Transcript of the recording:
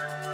Bye.